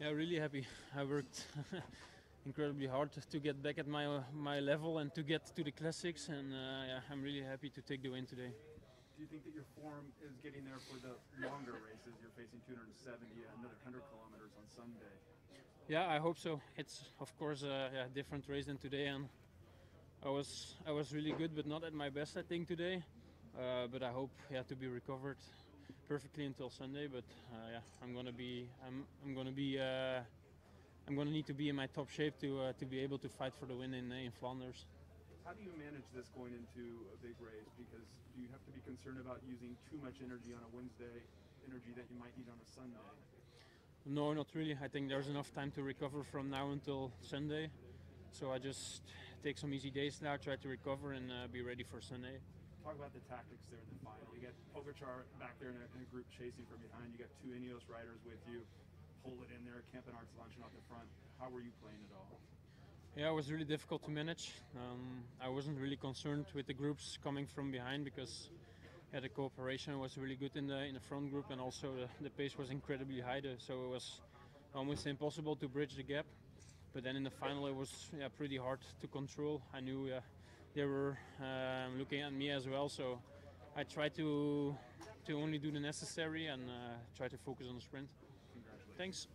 Yeah, really happy. I worked incredibly hard to get back at my my level and to get to the classics, and uh, yeah, I'm really happy to take the win today. Do you think that your form is getting there for the longer races? You're facing 270, another 100 kilometers on Sunday. Yeah, I hope so. It's of course a yeah, different race than today, and I was I was really good, but not at my best. I think today, uh, but I hope yeah to be recovered perfectly until Sunday. But uh, yeah, I'm gonna be I'm I'm gonna be uh, I'm gonna need to be in my top shape to uh, to be able to fight for the win in in Flanders. How do you manage this going into a big race? Because do you have to be concerned about using too much energy on a Wednesday, energy that you might need on a Sunday? No, not really. I think there's enough time to recover from now until Sunday. So I just take some easy days now, try to recover and uh, be ready for Sunday. Talk about the tactics there in the final. You got Pogacar back there in a, in a group chasing from behind. You got two Ineos riders with you. Pull it in there. Campenaerts launching out the front. How were you playing it all? Yeah, it was really difficult to manage. Um, I wasn't really concerned with the groups coming from behind because yeah, the cooperation was really good in the in the front group, and also the, the pace was incredibly high. There, so it was almost impossible to bridge the gap. But then in the final, it was yeah, pretty hard to control. I knew uh, they were um, looking at me as well, so I tried to to only do the necessary and uh, try to focus on the sprint. Thanks.